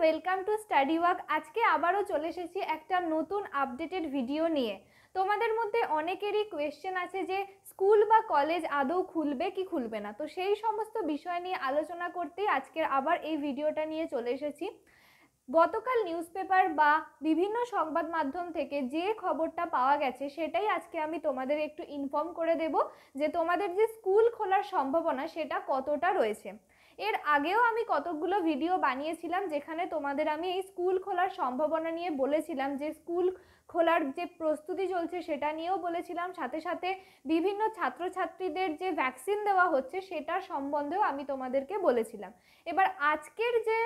Welcome to study work আজকে আবারও চলে এসেছি একটা নতুন আপডেটেড ভিডিও নিয়ে। তোমাদের মধ্যে অনেকেরই কোয়েশ্চেন আছে যে স্কুল বা কলেজ আদৌ খুলবে কি খুলবে না? তো সেই সমস্ত বিষয় নিয়ে আলোচনা করতেই আজকের আবার এই ভিডিওটা নিয়ে চলে এসেছি। গতকাল নিউজ পেপার বা বিভিন্ন সংবাদ মাধ্যম থেকে যে খবরটা পাওয়া গেছে, সেটাই আজকে আমি তোমাদের একটু ইনফর্ম করে দেব যে, তোমাদের যে স্কুল খোলার সম্ভাবনা, সেটা কতটা রয়েছে? এর আগেও আমি কতকগুলো ভিডিও বানিয়েছিলাম যেখানে তোমাদের আমি এই স্কুল খোলার সম্ভাবনা নিয়ে বলেছিলাম যে স্কুল খোলার যে প্রস্তুতি চলছে সেটা নিয়েও বলেছিলাম। সাথে সাথে বিভিন্ন ছাত্রছাত্রীদের যে ভ্যাকসিন দেওয়া হচ্ছে সেটার সম্বন্ধেও আমি তোমাদেরকে বলেছিলাম। এবার আজকের যে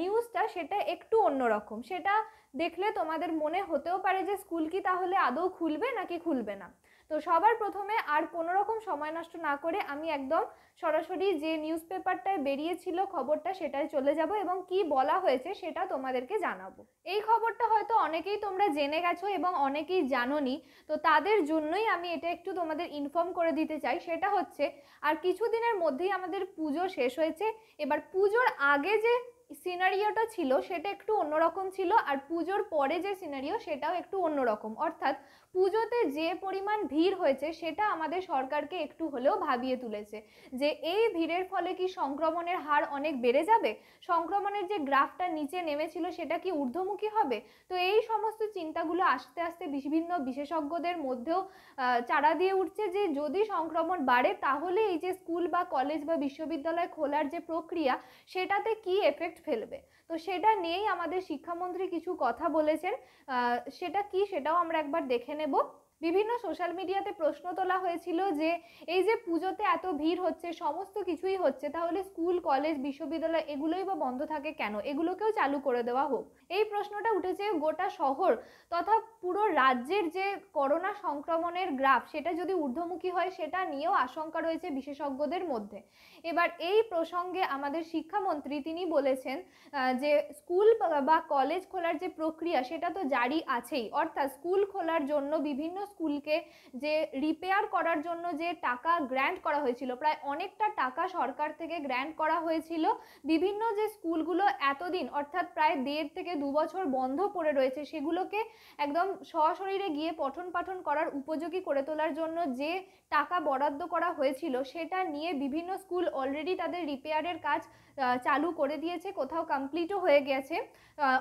নিউজটা সেটা একটু অন্যরকম। সেটা দেখলে তোমাদের মনে হতেও পারে যে স্কুল কি তাহলে আদৌ খুলবে নাকি খুলবে না। তো সবার প্রথমে আর কোনো রকম সময় নষ্ট না করে আমি একদম সরাসরি যে নিউজ পেপারটায় বেরিয়েছিল খবরটা সেটাই চলে যাব এবং কি বলা হয়েছে সেটা তোমাদেরকে জানাব। এই খবরটা হয়তো অনেকেই তোমরা জেনে গেছো এবং অনেকেই জানোনি, তো তাদের জন্যই আমি এটা একটু তোমাদের ইনফর্ম করে দিতে চাই। সেটা হচ্ছে, আর কিছুদিনের মধ্যেই আমাদের পুজো শেষ হয়েছে, এবার পুজোর আগে যে সিনারিওটা ছিল সেটা একটু অন্যরকম ছিল আর পুজোর পরে যে সিনারিও সেটাও একটু অন্যরকম। অর্থাৎ পুজোতে যে পরিমাণ ভিড় হয়েছে সেটা আমাদের সরকারকে একটু হলেও ভাবিয়ে তুলেছে যে এই ভিড়ের ফলে কি সংক্রমণের হার অনেক বেড়ে যাবে? সংক্রমণের যে গ্রাফটা নিচে নেমেছিল সেটা কি ঊর্ধ্বমুখী হবে? তো এই সমস্ত চিন্তাগুলো আস্তে আস্তে বিভিন্ন বিশেষজ্ঞদের মধ্যেও চারা দিয়ে উঠছে যে যদি সংক্রমণ বাড়ে তাহলে এই যে স্কুল বা কলেজ বা বিশ্ববিদ্যালয় খোলার যে প্রক্রিয়া সেটাতে কি এফেক্ট ফেলবে। তো সেটা নিয়েই আমাদের শিক্ষামন্ত্রী কিছু কথা বলেছেন। সেটা কি সেটাও আমরা একবার দেখে নেব। বিভিন্ন সোশ্যাল মিডিয়াতে প্রশ্ন তোলা হয়েছিল যে, এই যে পুজোতে এত ভিড় হচ্ছে, সমস্ত কিছুই হচ্ছে, তাহলে স্কুল কলেজ বিশ্ববিদ্যালয় এগুলোই বা বন্ধ থাকে কেন? এগুলোকেও চালু করে দেওয়া হোক। এই প্রশ্নটা উঠেছে গোটা শহর তথা পুরো রাজ্যের যে করোনা সংক্রমণের গ্রাফ, সেটা যদি ঊর্ধ্বমুখী হয়, সেটা নিয়েও আশঙ্কা রয়েছে বিশেষজ্ঞদের মধ্যে। এবার এই প্রসঙ্গে আমাদের শিক্ষামন্ত্রী তিনি বলেছেন যে স্কুল বা কলেজ খোলার যে প্রক্রিয়া, সেটা তো জারি আছেই। অর্থাৎ স্কুল খোলার জন্য বিভিন্ন স্কুলকে যে রিপেয়ার করার জন্য যে টাকা গ্র্যান্ট করা হয়েছিল, প্রায় অনেকটা টাকা সরকার থেকে গ্র্যান্ট করা হয়েছিল। বিভিন্ন যে স্কুলগুলো এতদিন, অর্থাৎ প্রায় দেড় থেকে দু বছর বন্ধ পড়ে রয়েছে, সেগুলোকে একদম সশরীরে গিয়ে পঠন পাঠন করার উপযোগী করে তোলার জন্য যে টাকা বরাদ্দ করা হয়েছিল, সেটা নিয়ে বিভিন্ন স্কুল অলরেডি তাদের রিপেয়ারের কাজ চালু করে দিয়েছে, কোথাও কমপ্লিটও হয়ে গেছে।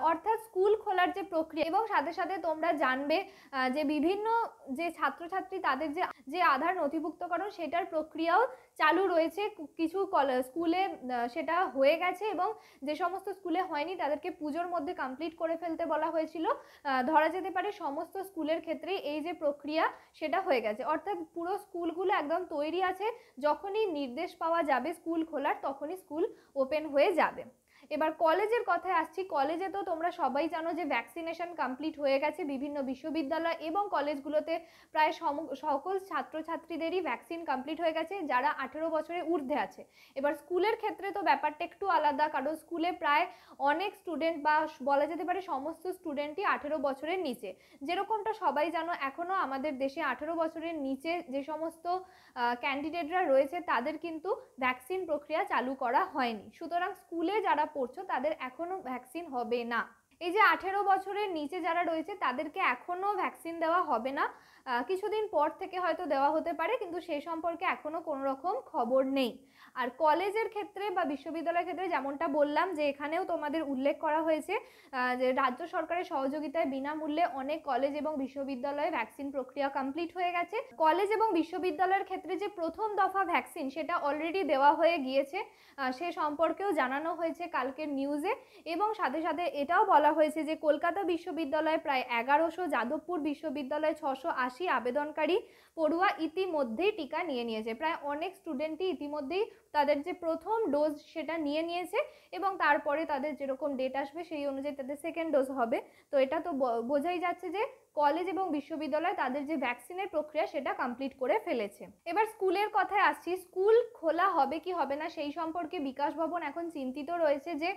অর্থাৎ স্কুল খোলার যে প্রক্রিয়া, এবং সাথে সাথে তোমরা জানবে যে বিভিন্ন যে ছাত্রছাত্রী তাদের যে যে আধার নথিভুক্তকরণ সেটার প্রক্রিয়াও চালু রয়েছে। কিছু স্কুলে সেটা হয়ে গেছে এবং যে সমস্ত স্কুলে হয়নি তাদেরকে পুজোর মধ্যে কমপ্লিট করে ফেলতে বলা হয়েছিল। ধরা যেতে পারে সমস্ত স্কুলের ক্ষেত্রেই এই যে প্রক্রিয়া সেটা হয়ে গেছে। অর্থাৎ পুরো স্কুলগুলো একদম তৈরি আছে। যখনই নির্দেশ পাওয়া যাবে স্কুল খোলার, তখনই স্কুল ওপেন হয়ে যাবে। এবার কলেজের কথায় আসছি। কলেজে তো তোমরা সবাই জানো যে ভ্যাকসিনেশন কমপ্লিট হয়ে গেছে বিভিন্ন বিশ্ববিদ্যালয় এবং কলেজগুলোতে প্রায় সকল ছাত্রছাত্রীদেরই ভ্যাকসিন কমপ্লিট হয়ে গেছে, যারা আঠেরো বছরের ঊর্ধ্বে আছে। এবার স্কুলের ক্ষেত্রে তো ব্যাপারটা একটু আলাদা, কারণ স্কুলে প্রায় অনেক স্টুডেন্ট বা বলা যেতে পারে সমস্ত স্টুডেন্টই আঠেরো বছরের নিচে। যেরকমটা সবাই জানো এখনও আমাদের দেশে আঠেরো বছরের নিচে যে সমস্ত ক্যান্ডিডেটরা রয়েছে, তাদের কিন্তু ভ্যাকসিন প্রক্রিয়া চালু করা হয়নি। সুতরাং স্কুলে যারা পড়ছো তাদের এখনও ভ্যাকসিন হবে না। এই যে আঠেরো বছরের নিচে যারা রয়েছে, তাদেরকে এখনও ভ্যাকসিন দেওয়া হবে না। কিছুদিন পর থেকে হয়তো দেওয়া হতে পারে, কিন্তু সেই সম্পর্কে এখনও কোনো রকম খবর নেই। আর কলেজের ক্ষেত্রে বা বিশ্ববিদ্যালয়ের ক্ষেত্রে যেমনটা বললাম যে, এখানেও তোমাদের উল্লেখ করা হয়েছে যে রাজ্য সরকারের সহযোগিতায় বিনামূল্যে অনেক কলেজ এবং বিশ্ববিদ্যালয়ে ভ্যাকসিন প্রক্রিয়া কমপ্লিট হয়ে গেছে। কলেজ এবং বিশ্ববিদ্যালয়ের ক্ষেত্রে যে প্রথম দফা ভ্যাকসিন সেটা অলরেডি দেওয়া হয়ে গিয়েছে। সে সম্পর্কেও জানানো হয়েছে কালকের নিউজে এবং সাথে সাথে এটাও বলা হয়েছে যে কলকাতা বিশ্ববিদ্যালয়ে প্রায় এগারোশো, যাদবপুর বিশ্ববিদ্যালয়ে ছশো আশি আবেদনকারী পড়ুয়া ইতিমধ্যেই টিকা নিয়ে নিয়েছে। প্রায় অনেক স্টুডেন্টই ইতিমধ্যেই তাদের যে প্রথম ডোজ সেটা নিয়ে নিয়েছে এবং তারপরে তাদের যেরকম ডেট আসবে সেই অনুযায়ী তাদের সেকেন্ড ডোজ হবে। তো এটা তো বোঝাই যাচ্ছে যে কলেজ এবং বিশ্ববিদ্যালয় তাদের যে ভ্যাকসিনের প্রক্রিয়া সেটা কমপ্লিট করে ফেলেছে। এবার স্কুলের কথায় আসছি, স্কুল খোলা হবে কি হবে না সেই সম্পর্কে বিকাশ ভবন এখন চিন্তিত রয়েছে যে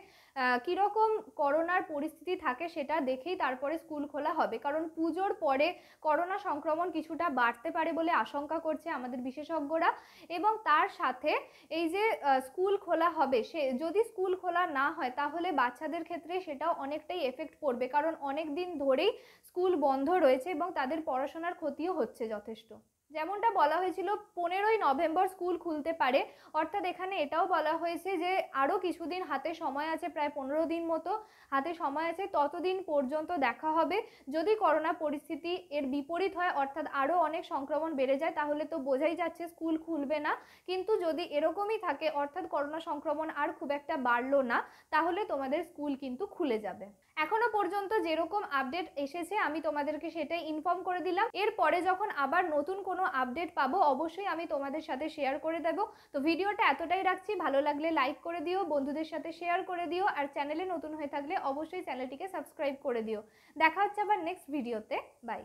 কীরকম করোনার পরিস্থিতি থাকে সেটা দেখেই তারপরে স্কুল খোলা হবে। কারণ পুজোর পরে করোনা সংক্রমণ কিছুটা বাড়তে পারে বলে আশঙ্কা করছে আমাদের বিশেষজ্ঞরা এবং তার সাথে এই যে স্কুল খোলা হবে, সে যদি স্কুল খোলা না হয় তাহলে বাচ্চাদের ক্ষেত্রে সেটাও অনেকটাই এফেক্ট পড়বে। কারণ অনেক দিন ধরেই স্কুল বন্ধ রয়েছে এবং তাদের পড়াশোনার ক্ষতিও হচ্ছে যথেষ্ট। যেমনটা বলা হয়েছিল, পনেরোই নভেম্বর স্কুল খুলতে পারে। অর্থাৎ এখানে এটাও বলা হয়েছে যে, আরও কিছুদিন হাতে সময় আছে, প্রায় পনেরো দিন মতো হাতে সময় আছে, ততদিন পর্যন্ত দেখা হবে। যদি করোনা পরিস্থিতি এর বিপরীত হয়, অর্থাৎ আরও অনেক সংক্রমণ বেড়ে যায়, তাহলে তো বোঝাই যাচ্ছে স্কুল খুলবে না। কিন্তু যদি এরকমই থাকে, অর্থাৎ করোনা সংক্রমণ আর খুব একটা বাড়লো না, তাহলে তোমাদের স্কুল কিন্তু খুলে যাবে। এখনও পর্যন্ত যেরকম আপডেট এসেছে, আমি তোমাদেরকে সেটাই ইনফর্ম করে দিলাম। এরপরে যখন আবার নতুন কোনো আপডেট পাবো, অবশ্যই আমি তোমাদের সাথে শেয়ার করে দেবো। তো ভিডিওটা এতটাই রাখছি। ভালো লাগলে লাইক করে দিও, বন্ধুদের সাথে শেয়ার করে দিও, আর চ্যানেলে নতুন হয়ে থাকলে অবশ্যই চ্যানেলটিকে সাবস্ক্রাইব করে দিও। দেখা হচ্ছে আবার নেক্সট ভিডিওতে বাই